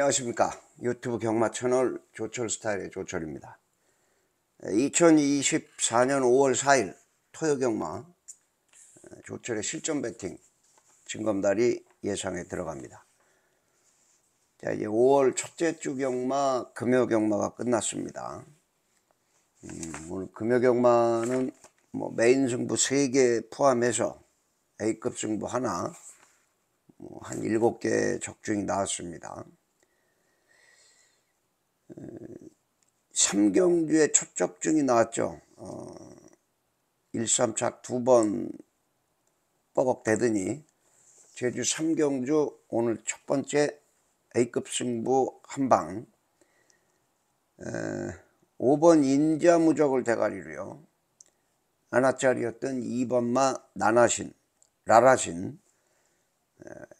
안녕하십니까. 유튜브 경마 채널 조철 스타일의 조철입니다. 2024년 5월 4일 토요 경마 조철의 실전 배팅 증검달이 예상에 들어갑니다. 자 이제 5월 첫째 주 경마 금요 경마가 끝났습니다. 음, 오늘 금요 경마는 뭐 메인 승부 3개 포함해서 A급 승부 하나 뭐 한 7개 적중이 나왔습니다 3경주에 첫 적중이 나왔죠. 어, 1삼착 두 번 뻐벅대더니 제주 3경주 오늘 첫 번째 A급 승부 한방 5번 인자무적을 대가리로요. 하나짜리였던 2번마 나나신 라라신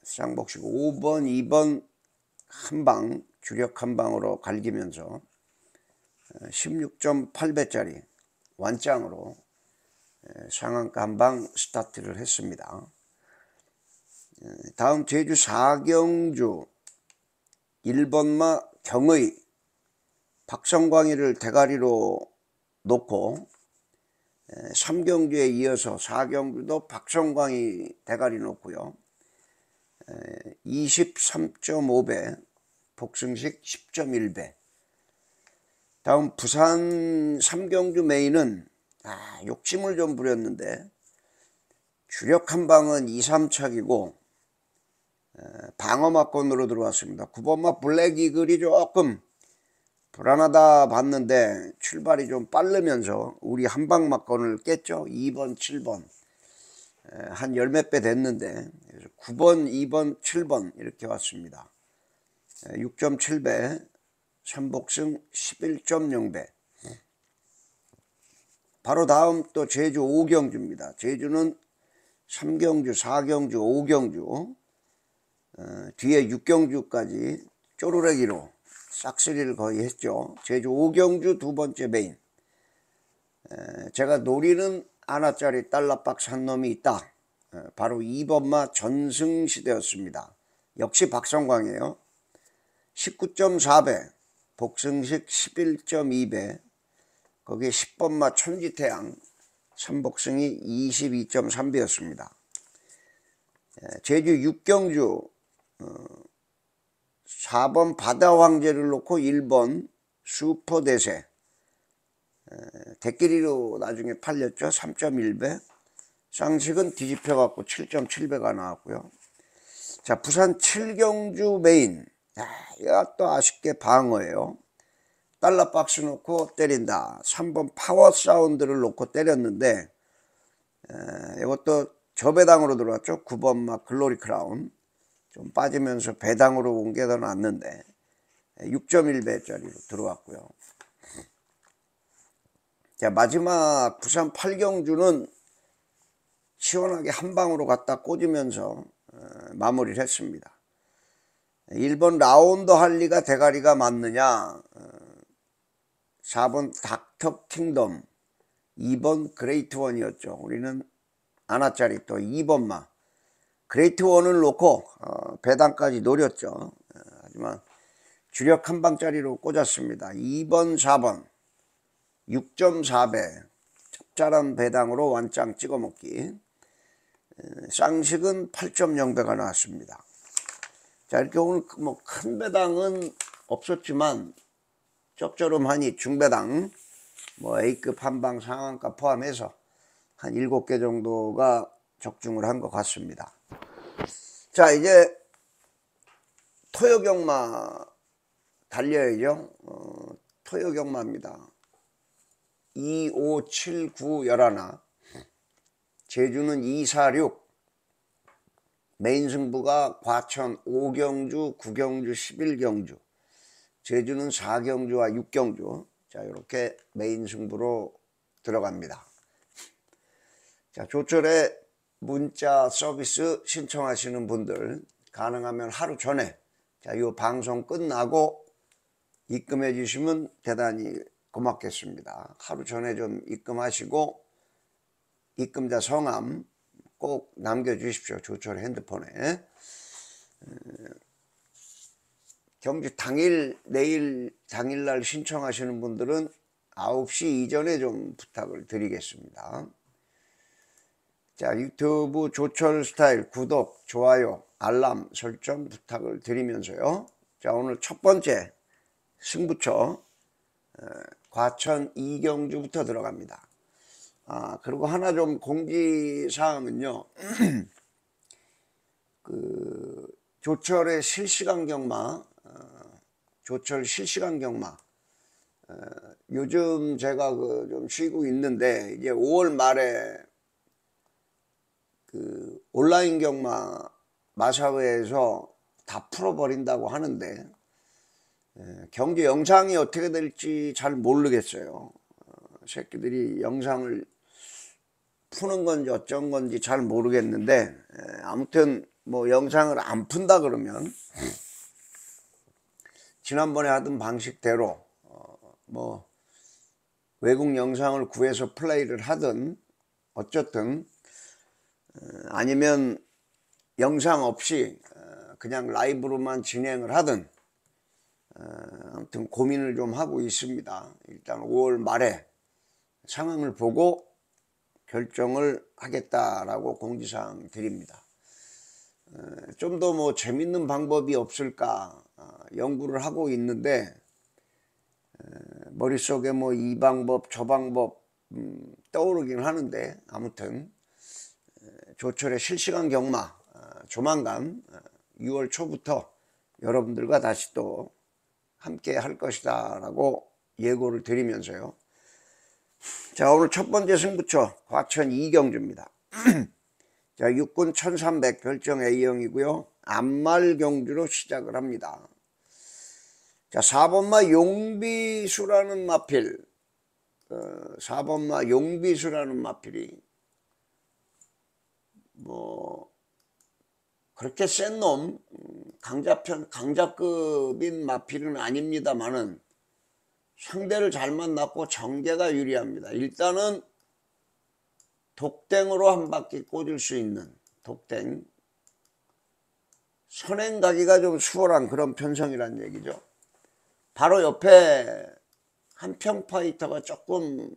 쌍복식 5번 2번 한방 주력 한 방으로 갈기면서 16.8배짜리 완장으로 상한가 한 방 스타트를 했습니다. 다음 제주 사경주 1번마 경의 박성광이를 대가리로 놓고 3경주에 이어서 4경주도 박성광이 대가리 놓고요. 23.5배 복승식 10.1배. 다음 부산 삼경주 메인은 아, 욕심을 좀 부렸는데 주력 한 방은 2, 3착이고 방어막권으로 들어왔습니다. 9번마 블랙이글이 조금 불안하다 봤는데 출발이 좀 빠르면서 우리 한방막권을 깼죠. 2번 7번. 한 열몇 배 됐는데 9번 2번 7번 이렇게 왔습니다 6.7배, 삼복승 11.0배. 바로 다음 또 제주 5경주입니다. 제주는 3경주, 4경주, 5경주, 어, 뒤에 6경주까지 쪼르르기로 싹쓸이를 거의 했죠. 제주 5경주 두 번째 메인. 에, 제가 노리는 하나짜리 달러박스 한 놈이 있다. 에, 바로 2번마 전승시대였습니다. 역시 박성광이에요. 19.4배, 복승식 11.2배, 거기에 10번마 천지태양, 삼복승이 22.3배였습니다. 제주 육경주 4번 바다황제를 놓고 1번 슈퍼대세 대끼리로 나중에 팔렸죠. 3.1배 쌍식은 뒤집혀 갖고 7.7배가 나왔고요. 자 부산 칠경주 메인 이것도 아쉽게 방어예요. 달러 박스 놓고 때린다. 3번 파워 사운드를 놓고 때렸는데 에, 이것도 저배당으로 들어왔죠. 9번 막 글로리 크라운 좀 빠지면서 배당으로 온 게 더 낫는데 6.1배짜리로 들어왔고요. 자 마지막 부산 8경주는 시원하게 한 방으로 갖다 꽂으면서 어, 마무리를 했습니다. 1번 라운드 할리가 대가리가 맞느냐? 4번 닥터 킹덤 2번 그레이트 원이었죠. 우리는 하나짜리 또 2번만 그레이트 원을 놓고 어, 배당까지 노렸죠. 어, 하지만 주력 한 방짜리로 꽂았습니다. 2번 4번 6.4배 짭짤한 배당으로 완짱 찍어 먹기. 쌍식은 8.0배가 나왔습니다 자 이렇게 오늘 뭐 큰 배당은 없었지만 쩍저름하니 중배당 뭐 A급 한방 상한가 포함해서 한 7개 정도가 적중을 한 것 같습니다. 자 이제 토요경마 달려야죠. 어, 토요경마입니다. 2, 5, 7, 9, 11 제주는 2, 4, 6 메인 승부가 과천 5경주, 9경주, 11경주 제주는 4경주와 6경주. 자 이렇게 메인 승부로 들어갑니다. 자 조철의 문자 서비스 신청하시는 분들 가능하면 하루 전에 자 이 방송 끝나고 입금해 주시면 대단히 고맙겠습니다. 하루 전에 좀 입금하시고 입금자 성함 꼭 남겨주십시오. 조철 핸드폰에. 경주 당일 내일 당일날 신청하시는 분들은 9시 이전에 좀 부탁을 드리겠습니다. 자 유튜브 조철 스타일 구독 좋아요 알람 설정 부탁을 드리면서요. 자 오늘 첫 번째 승부처 과천 이경주부터 들어갑니다. 아 그리고 하나 좀 공지사항은요. 그 조철의 실시간 경마 어, 조철 실시간 경마 어, 요즘 제가 그 좀 쉬고 있는데 이제 5월 말에 그 온라인 경마 마사회에서 다 풀어버린다고 하는데 예, 경기 영상이 어떻게 될지 잘 모르겠어요. 어, 새끼들이 영상을 푸는 건지 어쩐 건지 잘 모르겠는데 예, 아무튼 뭐 영상을 안 푼다 그러면 지난번에 하던 방식대로 어뭐 외국 영상을 구해서 플레이를 하든 어쨌든 어, 아니면 영상 없이 어, 그냥 라이브로만 진행을 하든 어, 아무튼 고민을 좀 하고 있습니다. 일단 5월 말에 상황을 보고 결정을 하겠다라고 공지사항 드립니다. 좀 더 뭐 재밌는 방법이 없을까 연구를 하고 있는데 머릿속에 뭐 이 방법 저 방법 음, 떠오르긴 하는데 아무튼 조철의 실시간 경마 어, 조만간 6월 어, 초부터 여러분들과 다시 또 함께 할 것이다 라고 예고를 드리면서요 자 오늘 첫 번째 승부처 과천 이경주입니다. 자 육군 1300 별정 A형이고요. 암말 경주로 시작을 합니다. 자, 4번마 용비수라는 마필, 어, 4번마 용비수라는 마필이 뭐 그렇게 센 놈, 강자편, 강자급인 마필은 아닙니다만은 상대를 잘 만났고 정계가 유리합니다. 일단은 독땡으로 한 바퀴 꽂을 수 있는 독땡 선행 가기가 좀 수월한 그런 편성이란 얘기죠. 바로 옆에 한평 파이터가 조금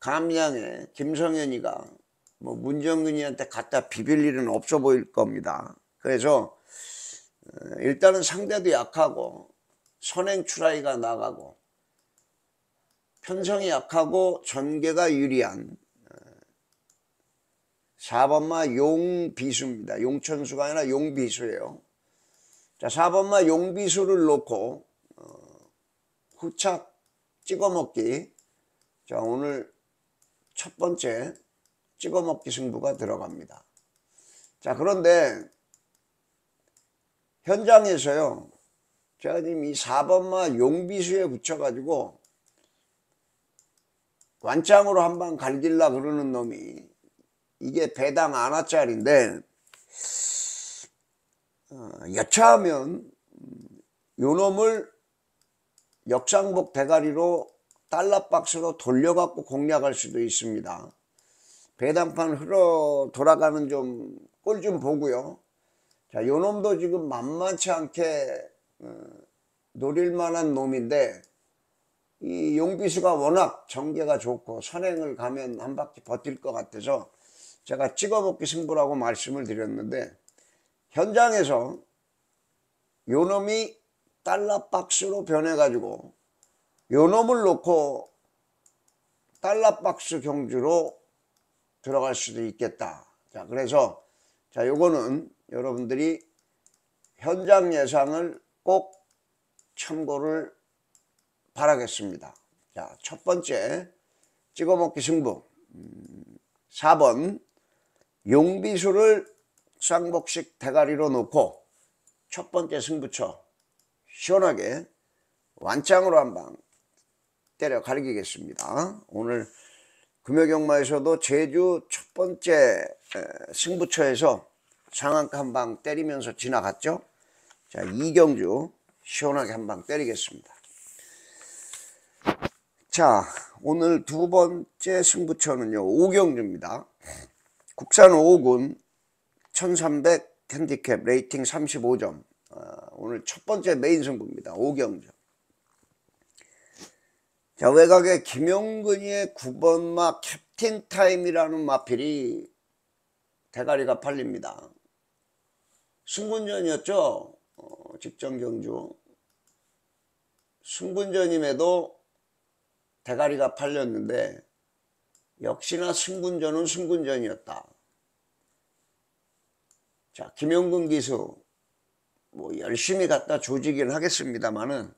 감량해 김성현이가 뭐 문정근이한테 갖다 비빌 일은 없어 보일 겁니다. 그래서 어, 일단은 상대도 약하고 선행 추라이가 나가고 편성이 약하고 전개가 유리한 4번마 어, 용비수입니다. 용천수가 아니라 용비수예요. 자, 4번마 용비수를 놓고 후착 찍어먹기 자 오늘 첫 번째 찍어먹기 승부가 들어갑니다 자 그런데 현장에서요 제가 지금 이 4번마 용비수에 붙여가지고 완장으로 한 방 갈길라 그러는 놈이 이게 배당 안하짜리인데 어, 여차하면 요 놈을 역상복 대가리로 달러박스로 돌려갖고 공략할 수도 있습니다. 배당판 흘러 돌아가는 좀 꼴좀 보고요. 자, 요 놈도 지금 만만치 않게 어, 노릴 만한 놈인데 이 용비수가 워낙 전개가 좋고 선행을 가면 한 바퀴 버틸 것 같아서 제가 찍어먹기 승부라고 말씀을 드렸는데 현장에서 요 놈이 달러 박스로 변해가지고 요 놈을 놓고 달러 박스 경주로 들어갈 수도 있겠다. 자, 그래서 자, 요거는 여러분들이 현장 예상을 꼭 참고를 바라겠습니다. 자, 첫 번째 찍어먹기 승부 음, 4번 용비수를 쌍복식 대가리로 놓고 첫 번째 승부처 시원하게 완창으로 한 방 때려 가리겠습니다. 오늘 금요경마에서도 제주 첫 번째 승부처에서 상한가 한 방 때리면서 지나갔죠. 자 이경주 시원하게 한 방 때리겠습니다. 자 오늘 두 번째 승부처는요 오경주입니다. 국산 5군 1300 핸디캡 rating 35점 오늘 첫 번째 메인 승부입니다. 5경주. 자, 외곽에 김용근이의 9번 마 캡틴 타임이라는 마필이 대가리가 팔립니다. 승분전이었죠? 어, 직전 경주. 승분전임에도 대가리가 팔렸는데 역시나 승분전은 승분전이었다. 자, 김용근 기수 뭐 열심히 갖다 조지긴 하겠습니다만은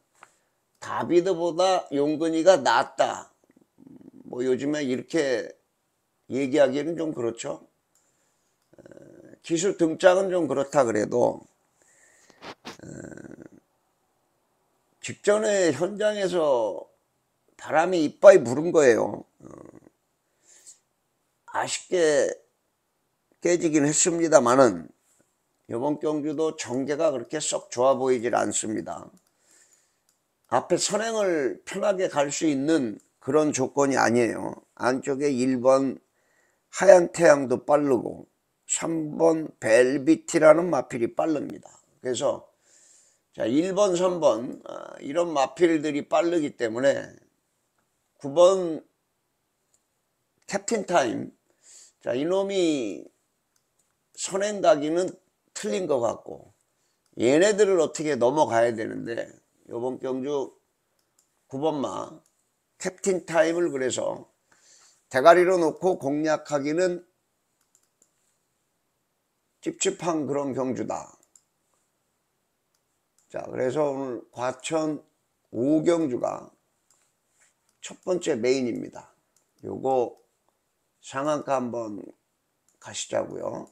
다비드보다 용근이가 낫다. 뭐 요즘에 이렇게 얘기하기는 좀 그렇죠. 에, 기술 등짝은 좀 그렇다 그래도 에, 직전에 현장에서 바람이 이빠이 부른 거예요. 어, 아쉽게 깨지긴 했습니다만은 이번 경주도 전개가 그렇게 썩 좋아 보이질 않습니다. 앞에 선행을 편하게 갈 수 있는 그런 조건이 아니에요. 안쪽에 1번 하얀 태양도 빠르고 3번 벨비티라는 마필이 빠릅니다. 그래서 자 1번, 3번 아, 이런 마필들이 빠르기 때문에 9번 캡틴 타임 자 이놈이 가기는 틀린 것 같고 얘네들을 어떻게 넘어가야 되는데 요번 경주 9번마 캡틴 타임을 그래서 대가리로 놓고 공략하기는 찝찝한 그런 경주다. 자, 그래서 오늘 과천 5경주가 첫 번째 메인입니다. 요거 상한가 한번 가시자고요.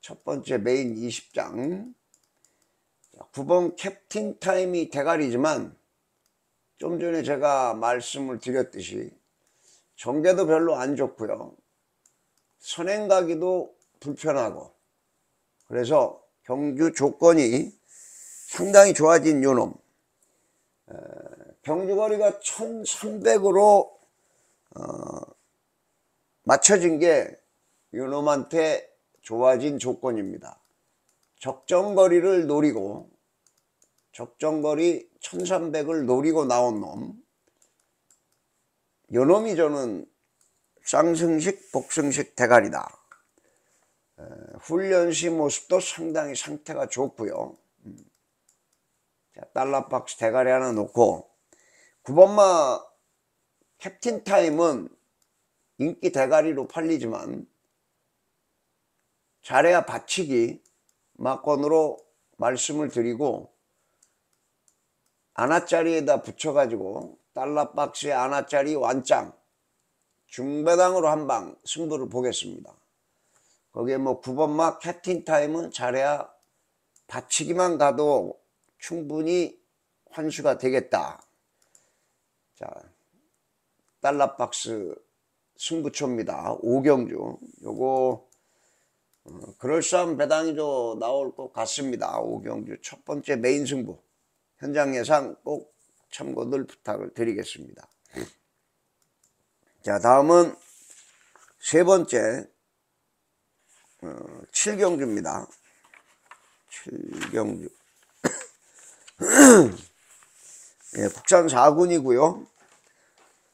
첫 번째 메인 20장 9번 캡틴 타임이 대가리지만 좀 전에 제가 말씀을 드렸듯이 전개도 별로 안 좋고요. 선행 가기도 불편하고 그래서 경주 조건이 상당히 좋아진 요놈 경주거리가 1300으로 어, 맞춰진 게 요놈한테 좋아진 조건입니다. 적정거리를 노리고 적정거리 1300을 노리고 나온 놈 요놈이 저는 쌍승식 복승식 대가리다 에, 훈련시 모습도 상당히 상태가 좋고요 음. 자, 달러박스 대가리 하나 놓고 9번마 캡틴 타임은 인기 대가리로 팔리지만 잘해야 받치기 막건으로 말씀을 드리고 아나짜리에다 붙여가지고 달러 박스에 아나짜리 완짱 중배당으로 한 방 승부를 보겠습니다. 거기에 뭐 9번마 캡틴 타임은 잘해야 받치기만 가도 충분히 환수가 되겠다. 자, 달러박스 승부처입니다. 오경주. 요거 어, 그럴싸한 배당이 좀 나올 것 같습니다. 오경주 첫 번째 메인 승부. 현장 예상 꼭 참고들 부탁을 드리겠습니다. 자, 다음은 세 번째 어, 7경주입니다. 7경주. 예, 국산 4군이고요.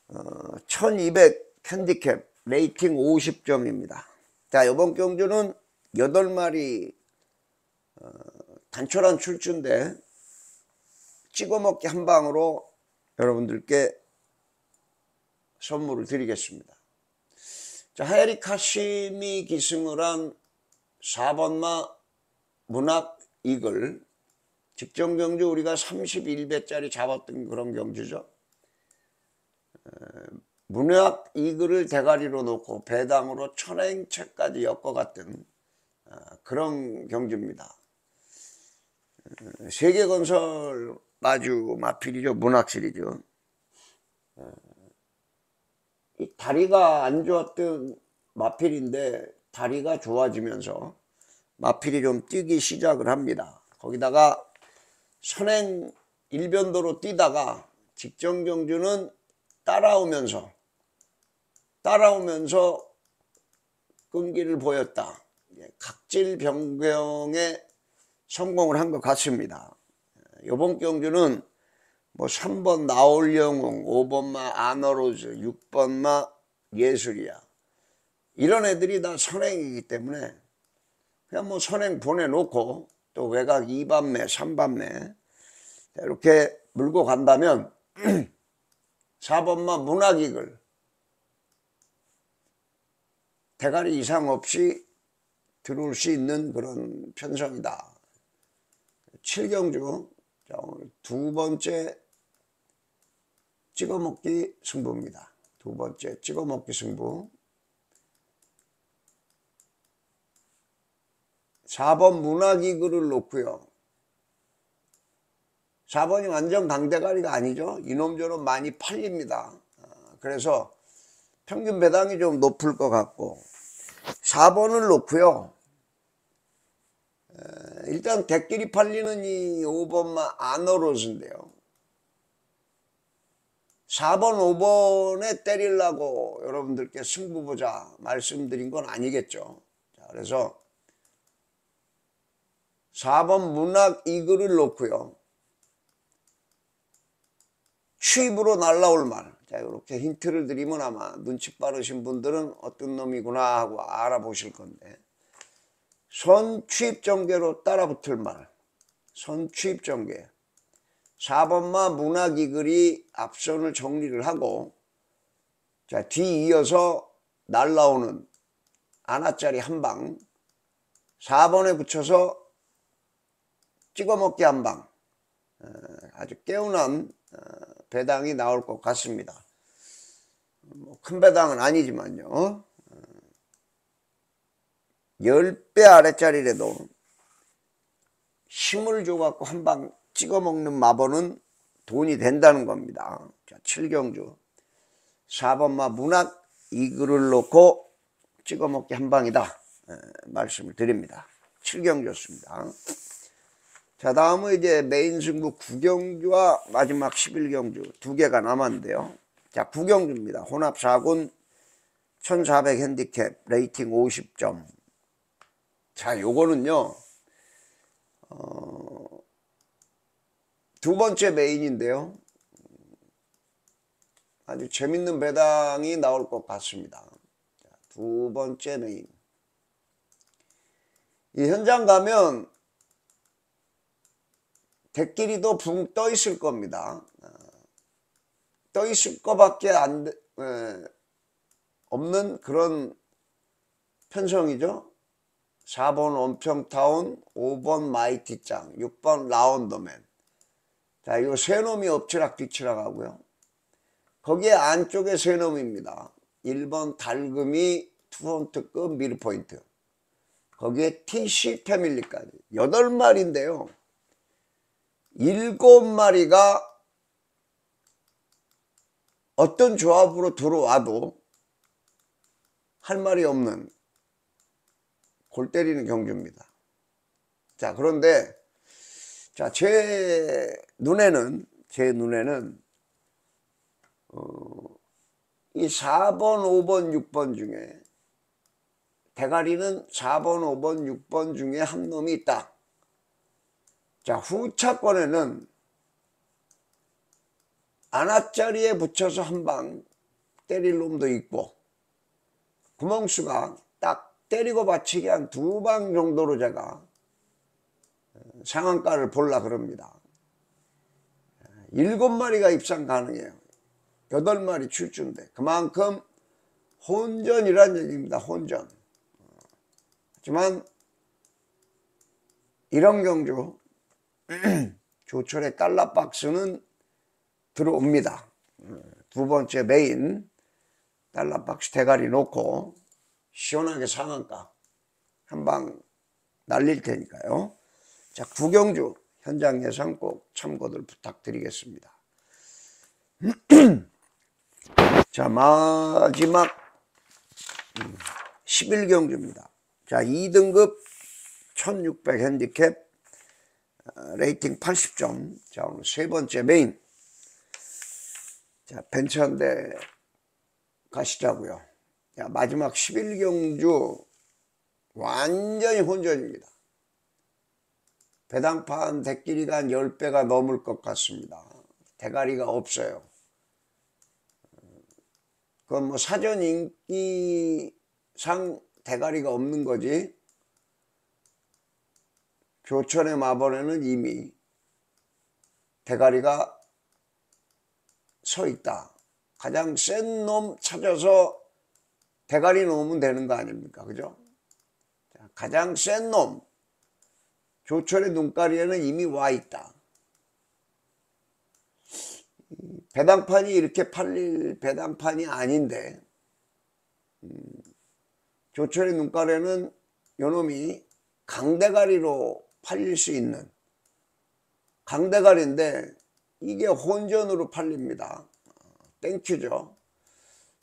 어, 1200 핸디캡 rating 50점입니다. 자, 이번 경주는 8마리 어, 단촐한 출주인데 찍어먹기 한 방으로 여러분들께 선물을 드리겠습니다. 자, 하야리 카시미 기승을 한 4번마 문학 이글 직전 경주 우리가 31배짜리 잡았던 그런 경주죠. 문학 이글을 대가리로 놓고 배당으로 천행채까지 엮어갔던 그런 경주입니다. 세계건설 마주 마필이죠. 문학실이죠. 이 다리가 안 좋았던 마필인데 다리가 좋아지면서 마필이 좀 뛰기 시작을 합니다. 거기다가 선행 일변도로 뛰다가 직전 경주는 따라오면서 따라오면서 끈기를 보였다. 각질 변경에 성공을 한 것 같습니다. 요번 경주는 뭐 3번 나올영웅, 5번마 아너로즈, 6번마 예술이야. 이런 애들이 다 선행이기 때문에 그냥 뭐 선행 보내놓고 또 외곽 2반매, 3반매 이렇게 물고 간다면 4번마 문학이글 대가리 이상 없이 들어올 수 있는 그런 편성이다. 7경주 자, 오늘 두 번째 찍어먹기 승부입니다. 두 번째 찍어먹기 승부 4번 문화기구를 놓고요. 4번이 완전 강대가리가 아니죠. 이놈저놈 많이 팔립니다. 아, 그래서 평균 배당이 좀 높을 것 같고 4번을 놓고요. 일단 대끼리 팔리는 이 5번만 아너로스인데요. 4번, 5번에 때리려고 여러분들께 승부 보자 말씀드린 건 아니겠죠. 자, 그래서 4번 문학 이 글을 놓고요. 취입으로 날라올 말. 자, 이렇게 힌트를 드리면 아마 눈치 빠르신 분들은 어떤 놈이구나 하고 알아보실 건데. 선취입 전개로 따라 붙을 말. 선취입 전개. 4번마 문학 이 글이 앞선을 정리를 하고 자, 뒤 이어서 날라오는 아나짜리 한 방. 4번에 붙여서 찍어먹기 한 방. 어, 아주 깨운한 어, 배당이 나올 것 같습니다. 뭐큰 배당은 아니지만요. 10배 아래짜리라도 힘을 줘갖고 한 방 찍어먹는 마법은 돈이 된다는 겁니다. 자, 7경주. 4번마 문학 이 글을 놓고 찍어먹기 한 방이다. 에, 말씀을 드립니다. 7경주였습니다. 자, 다음은 이제 메인 승부 9경주와 마지막 11경주 두 개가 남았는데요. 자, 9경주입니다. 혼합 4군 1400 핸디캡 rating 50점. 자, 요거는요. 어, 두 번째 메인인데요. 아주 재밌는 배당이 나올 것 같습니다. 자, 두 번째 메인. 이 현장 가면 대끼리도 붕 떠 있을 겁니다. 어, 떠 있을 것밖에 안 에, 없는 그런 편성이죠. 4번 원평타운, 5번 마이티짱, 6번 라운더맨. 자, 이거 세 놈이 엎치락 뒤치락 하고요. 거기에 안쪽에 세 놈입니다. 1번 달금이 투혼트급 미르포인트. 거기에 TC 패밀리까지. 8마리인데요. 일곱 마리가 어떤 조합으로 들어와도 할 말이 없는 골 때리는 경주입니다. 자, 그런데 자, 제 눈에는 제 눈에는 어, 이 4번, 5번, 6번 중에 대가리는 4번, 5번, 6번 중에 한 놈이 있다. 자, 후차권에는 아나짜리에 붙여서 한 방 때릴 놈도 있고 구멍수가 딱 때리고 받치기 한두 방 정도로 제가 상한가를 볼라 그럽니다. 일곱 마리가 입상 가능해요. 여덟 마리 출주인데 그만큼 혼전이란 얘기입니다. 혼전. 하지만 이런 경주 조철의 달러박스는 들어옵니다. 두 번째 메인 달러박스 대가리 놓고 시원하게 상한가 한 방 날릴 테니까요. 자, 구경주 현장 예상 꼭 참고들 부탁드리겠습니다. 자, 마지막 11경주입니다. 자, 2등급 1600 핸디캡 어, rating 80점. 자, 오늘 세 번째 메인. 자, 벤츠 한 대 가시자고요. 자, 마지막 11경주 완전히 혼전입니다. 배당판 대끼리가 한 10배가 넘을 것 같습니다. 대가리가 없어요. 그건 뭐 사전 인기상 대가리가 없는 거지. 교촌의 마번에는 이미 대가리가 서 있다. 가장 센 놈 찾아서 대가리 놓으면 되는 거 아닙니까? 그죠? 자, 가장 센 놈. 조철의 눈가리에는 이미 와 있다. 배당판이 이렇게 팔릴 배당판이 아닌데, 음, 조철의 눈가리에는 요놈이 강대가리로 팔릴 수 있는 강대가리인데, 이게 혼전으로 팔립니다. thank you죠.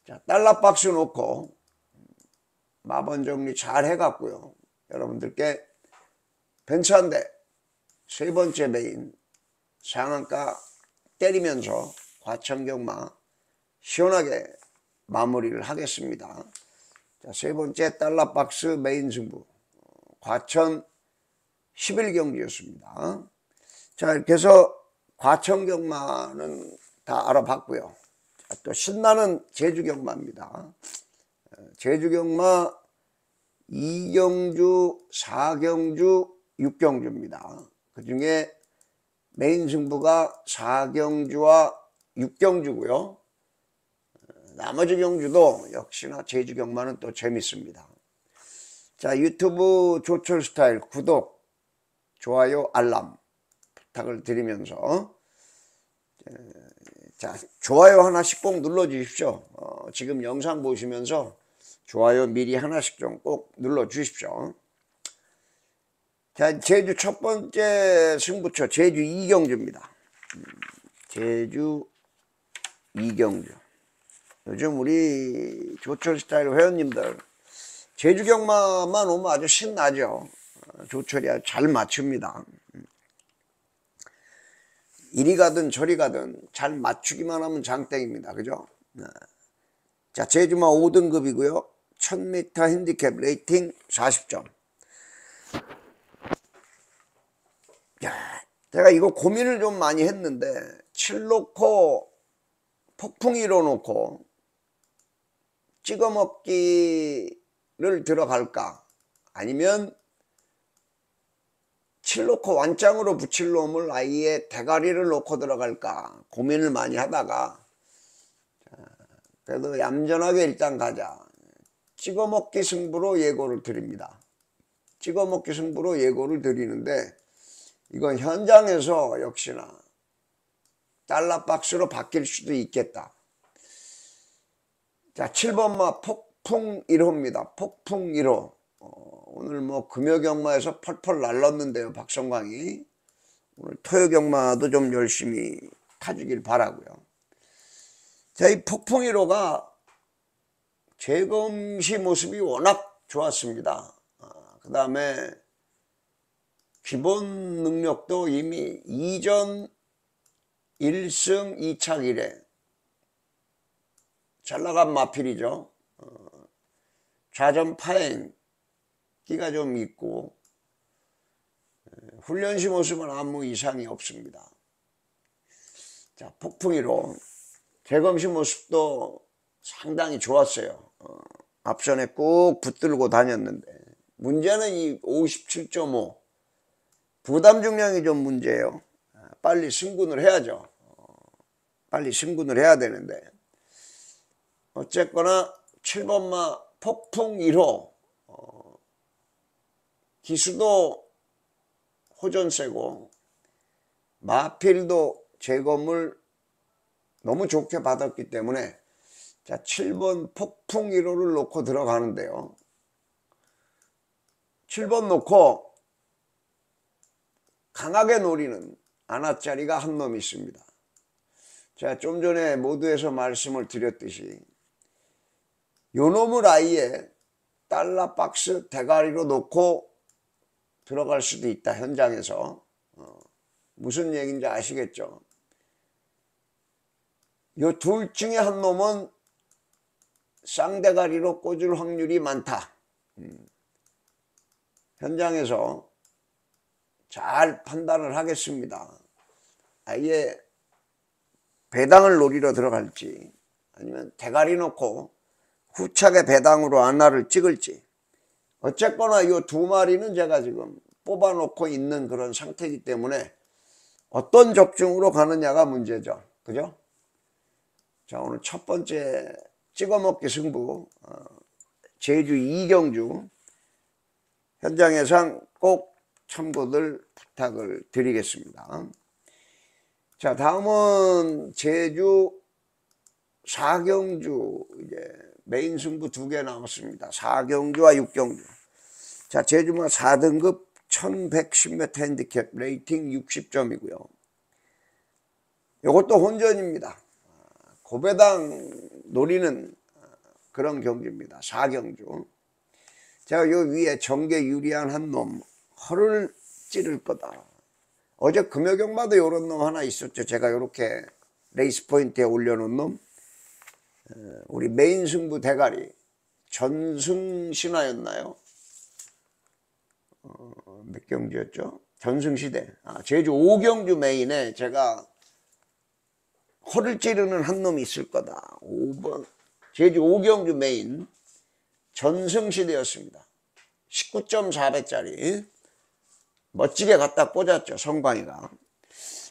자, 달러 박스 놓고 마번 정리 잘 해갖고요. 여러분들께 벤츠 한 대 세 번째 메인 상한가 때리면서 과천경마 시원하게 마무리를 하겠습니다. 자, 세 번째 달러 박스 메인 승부 과천 11경기였습니다. 자, 이렇게 해서 과천 경마는 다 알아봤고요. 자, 또 신나는 제주 경마입니다. 제주 경마 2경주, 4경주, 6경주입니다. 그 중에 메인 승부가 4경주와 6경주고요. 나머지 경주도 역시나 제주 경마는 또 재밌습니다. 자, 유튜브 조철 스타일 구독, 좋아요, 알람 부탁을 드리면서 자, 좋아요 하나씩 꼭 눌러 주십시오. 어, 지금 영상 보시면서 좋아요 미리 하나씩 좀 꼭 눌러 주십시오. 자, 제주 첫 번째 승부처 제주 이경주입니다. 음, 제주 이경주. 요즘 우리 조철 스타일 회원님들 제주 경마만 오면 아주 신나죠. 어, 조철이 아주 잘 맞춥니다. 음. 이리 가든 저리 가든 잘 맞추기만 하면 장땡입니다. 그죠? 네. 자, 제주마 5등급이고요. 1000m 핸디캡 레이팅 40점. 야, 제가 이거 고민을 좀 많이 했는데 7 놓고 폭풍이로 놓고 찍어 먹기를 들어갈까? 아니면 7 놓고 완장으로 붙일 놈을 아예 대가리를 놓고 들어갈까? 고민을 많이 하다가 그래도 얌전하게 일단 가자. 찍어 먹기 승부로 예고를 드립니다. 찍어 먹기 승부로 예고를 드리는데 이건 현장에서 역시나 달러 박스로 바뀔 수도 있겠다. 자, 7번마 폭풍 1호입니다. 폭풍 1호. 어, 오늘 뭐 금요경마에서 펄펄 날랐는데요, 박성광이. 오늘 토요경마도 좀 열심히 타주길 바라고요. 자, 이 폭풍 1호가 재검시 모습이 워낙 좋았습니다. 아, 그 다음에 기본 능력도 이미 이전 1승 2착 1회 잘 나간 마필이죠. 어, 좌전 파행 끼가 좀 있고 훈련시 모습은 아무 이상이 없습니다. 자 폭풍이로 재검시 모습도 상당히 좋았어요. 어, 앞선에 꾹 붙들고 다녔는데 문제는 이 57.5 부담 중량이 좀 문제예요. 빨리 승군을 해야죠. 빨리 승군을 해야 되는데 어쨌거나 7번마 폭풍 1호 어, 기수도 호전 세고 마필도 제검을 너무 좋게 받았기 때문에 자 7번 폭풍 1호를 놓고 들어가는데요. 7번 놓고 강하게 노리는 아나짜리가 한 놈이 있습니다. 제가 좀 전에 모두에서 말씀을 드렸듯이 요 놈을 아예 달러 박스 대가리로 놓고 들어갈 수도 있다 현장에서 어, 무슨 얘기인지 아시겠죠? 요 둘 중에 한 놈은 쌍대가리로 꽂을 확률이 많다. 음. 현장에서 잘 판단을 하겠습니다. 아예 배당을 노리러 들어갈지 아니면 대가리 놓고 후차게 배당으로 안나를 찍을지 어쨌거나 이 두 마리는 제가 지금 뽑아놓고 있는 그런 상태이기 때문에 어떤 적중으로 가느냐가 문제죠. 그죠? 자 오늘 첫 번째 찍어먹기 승부 어, 제주 이경주 현장 예상 꼭 참고들 부탁을 드리겠습니다. 자 다음은 제주 사경주 이제 메인 승부 두 개 남았습니다. 사경주와 육경주. 자 제주마 4등급 1110m 핸디캡 레이팅 60점이고요. 이것도 혼전입니다. 고배당 노리는 그런 경주입니다. 사경주. 제가 요 위에 전개 유리한 한 놈 허를 찌를 거다. 어제 금요경마도 요런 놈 하나 있었죠. 제가 요렇게 레이스 포인트에 올려놓은 놈. 우리 메인 승부 대가리 전승 신화였나요? 어, 몇 경주였죠? 전승시대. 아, 제주 5경주 메인에 제가 허를 찌르는 한 놈이 있을 거다. 5번. 제주 5경주 메인 전승시대였습니다. 19.4배짜리. 멋지게 갖다 꽂았죠. 성광이가.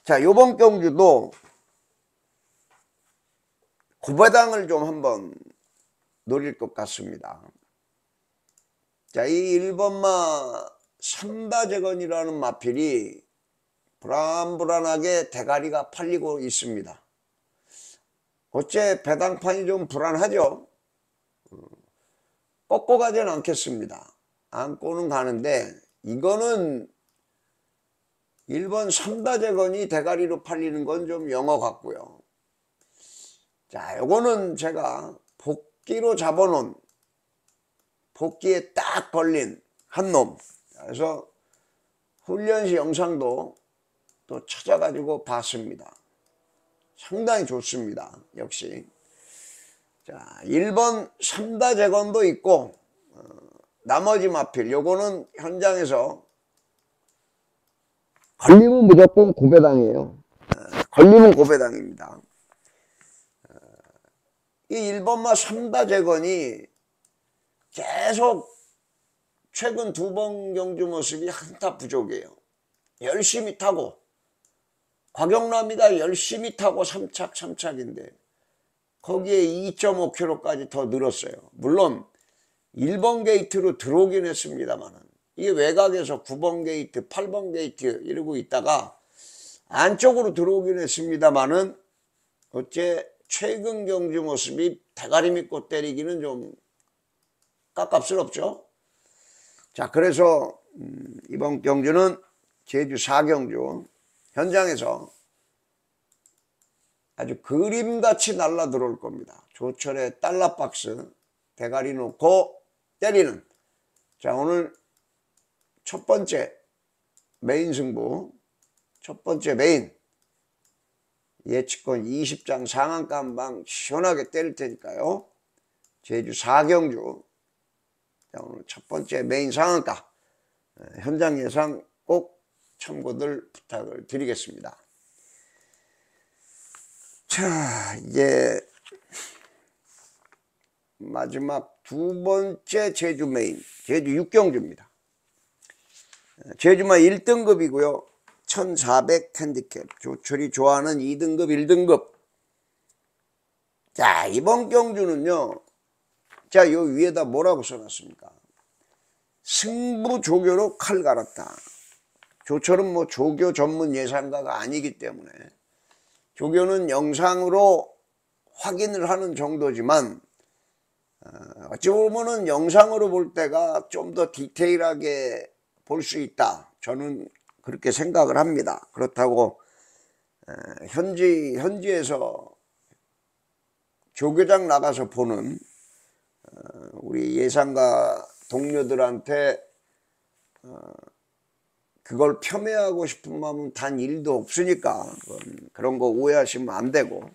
자, 요번 경주도 고배당을 좀 한번 노릴 것 같습니다. 자, 이 1번마 삼다재건이라는 마필이 불안불안하게 대가리가 팔리고 있습니다. 어째 배당판이 좀 불안하죠? 꺾고 가진 않겠습니다. 안고는 가는데 이거는 1번 삼다재건이 대가리로 팔리는 건 좀 영어 같고요. 자, 요거는 제가 복귀로 잡아놓은 복귀에 딱 걸린 한 놈. 그래서 훈련시 영상도 또 찾아가지고 봤습니다. 상당히 좋습니다. 역시. 자, 1번 3다 재건도 있고, 어, 나머지 마필, 요거는 현장에서 걸리면 무조건 고배당이에요. 어, 걸리면 고배당입니다. 어, 이 1번마 3다 재건이 계속 최근 두 번 경주 모습이 한타 부족이에요. 열심히 타고 곽영남이다 열심히 타고 3착 3착인데 거기에 2.5kg까지 더 늘었어요. 물론 1번 게이트로 들어오긴 했습니다만 이게 외곽에서 9번 게이트, 8번 게이트 이러고 있다가 안쪽으로 들어오긴 했습니다만은 어째 최근 경주 모습이 대가리 믿고 때리기는 좀 깝깝스럽죠. 자, 그래서 음, 이번 경주는 제주 4경주 현장에서 아주 그림같이 날라 들어올 겁니다. 조철의 달러박스 대가리 놓고 때리는 자 오늘 첫 번째 메인 승부 첫 번째 메인 예측권 20장 상한가 한방 시원하게 때릴 테니까요. 제주 4경주 자, 오늘 첫 번째 메인 상한가 현장 예상 꼭 참고들 부탁을 드리겠습니다. 자, 이제 마지막 두 번째 제주 메인, 제주 6경주입니다. 제주마 1등급이고요. 1400 핸디캡. 조철이 좋아하는 2등급, 1등급. 자, 이번 경주는요. 자, 요 위에다 뭐라고 써놨습니까? 승부 조교로 칼 갈았다. 조철은 뭐 조교 전문 예상가가 아니기 때문에 조교는 영상으로 확인을 하는 정도지만 어, 어찌 보면은 영상으로 볼 때가 좀 더 디테일하게 볼 수 있다. 저는 그렇게 생각을 합니다. 그렇다고 어, 현지 현지에서 조교장 나가서 보는 어, 우리 예상가 동료들한테 그걸 폄훼하고 싶은 마음은 단 일도 없으니까 그런 거 오해하시면 안 되고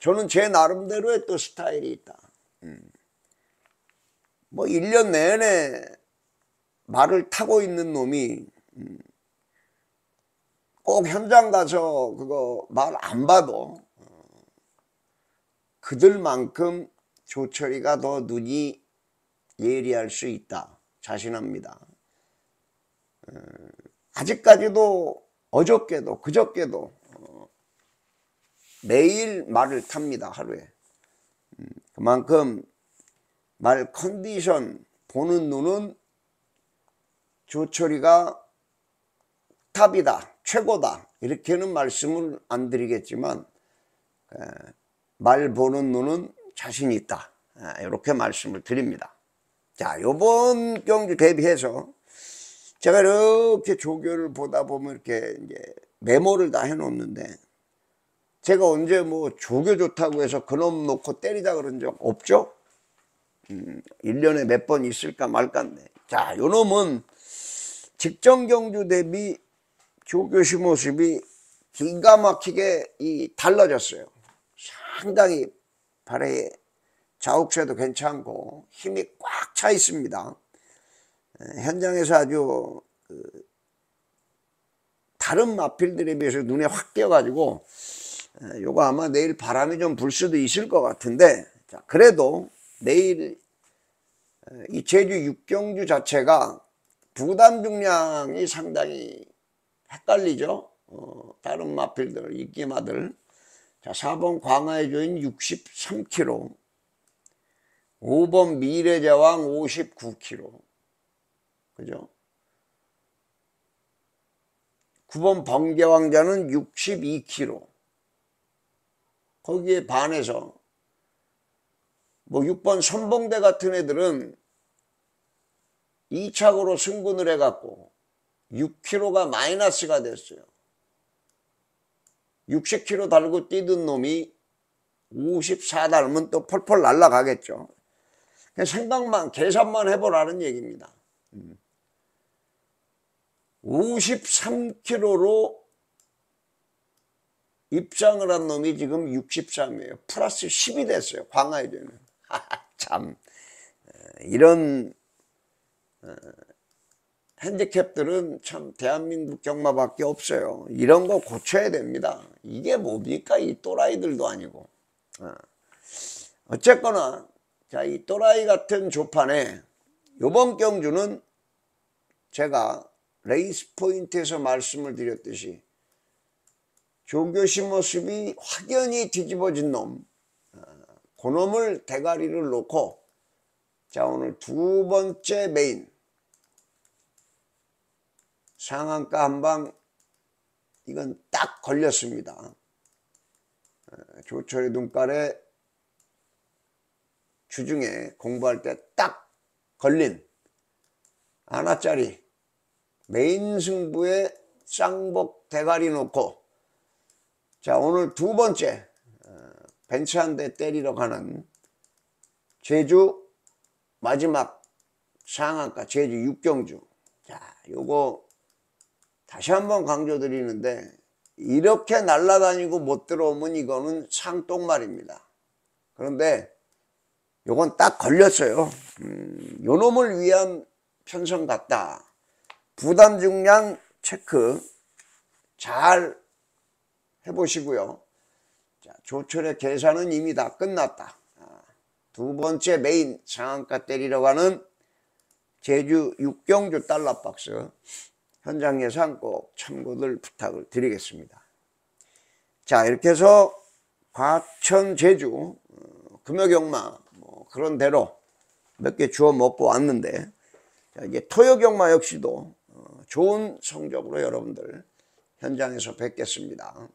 저는 제 나름대로의 또 스타일이 있다. 음. 뭐 1년 내내 말을 타고 있는 놈이 음. 꼭 현장 가서 그거 말 안 봐도 어, 그들만큼 조철이가 더 눈이 예리할 수 있다. 자신합니다. 어, 아직까지도 어저께도 그저께도 어, 매일 말을 탑니다 하루에. 음, 그만큼 말 컨디션 보는 눈은 조철이가 탑이다 최고다 이렇게는 말씀을 안 드리겠지만 에, 말 보는 눈은 자신 있다 에, 이렇게 말씀을 드립니다 자 요번 경주 대비해서 제가 이렇게 조교를 보다 보면 이렇게 이제 메모를 다 해놓는데 제가 언제 뭐 조교 좋다고 해서 그놈 놓고 때리자 그런 적 없죠? 음, 1년에 몇 번 있을까 말까인데. 자, 요 놈은 직전 경주 대비 조교시 모습이 기가 막히게 이 달라졌어요. 상당히 발에 자욱쇠도 괜찮고 힘이 꽉 차 있습니다. 현장에서 아주 그 다른 마필들에 비해서 눈에 확 띄어가지고 요거 아마 내일 바람이 좀 불 수도 있을 것 같은데 자, 그래도 내일 이 제주 육경주 자체가 부담 중량이 상당히 헷갈리죠. 어, 다른 마필들, 이끼마들. 자, 4번 광화의 조인 63kg. 5번 미래 제왕 59kg. 그죠? 9번 번개 왕자는 62kg. 거기에 반해서 뭐 6번 선봉대 같은 애들은 2착으로 승군을 해갖고 6kg가 마이너스가 됐어요. 60kg 달고 뛰던 놈이 54 달면 또 펄펄 날아가겠죠. 그냥 생각만 계산만 해보라는 얘기입니다. 53kg로 입장을 한 놈이 지금 63이에요. 플러스 10이 됐어요. 광화에는. 참 이런 어, 핸디캡들은 참 대한민국 경마밖에 없어요. 이런 거 고쳐야 됩니다. 이게 뭡니까? 이 또라이들도 아니고. 어. 어쨌거나 자, 이 또라이 같은 조판에 요번 경주는 제가 레이스 포인트에서 말씀을 드렸듯이 조교 시 모습이 확연히 뒤집어진 놈 어, 그놈을 대가리를 놓고 자 오늘 두 번째 메인 상한가 한방 이건 딱 걸렸습니다. 어, 조철의 눈깔에 주중에 공부할 때 딱 걸린 하나짜리 메인 승부에 쌍복 대가리 놓고 자 오늘 두 번째 어, 벤츠 한 대 때리러 가는 제주 마지막 상한가 제주 육경주. 자 요거 다시 한번 강조드리는데 이렇게 날아다니고 못 들어오면 이거는 상똥말입니다 그런데 요건 딱 걸렸어요 음, 요 놈을 위한 편성 같다 부담 중량 체크 잘 해보시고요. 자, 조철의 계산은 이미 다 끝났다. 아, 두 번째 메인 상한가 때리러 가는 제주 육경주 달러 박스 현장 예산 꼭 참고들 부탁을 드리겠습니다. 자 이렇게 해서 과천 제주 어, 금요경마 뭐 그런 대로 몇 개 주워 먹고 왔는데 자, 이제 토요경마 역시도 어, 좋은 성적으로 여러분들 현장에서 뵙겠습니다.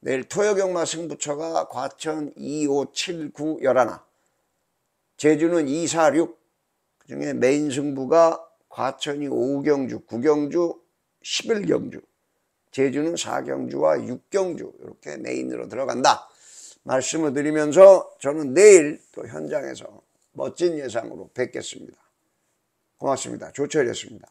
내일 토요경마 승부처가 과천 2, 5, 7, 9, 11 제주는 2, 4, 6 그중에 메인 승부가 과천이 5경주, 9경주, 11경주 제주는 4경주와 6경주 이렇게 메인으로 들어간다 말씀을 드리면서 저는 내일 또 현장에서 멋진 예상으로 뵙겠습니다. 고맙습니다. 조철이었습니다.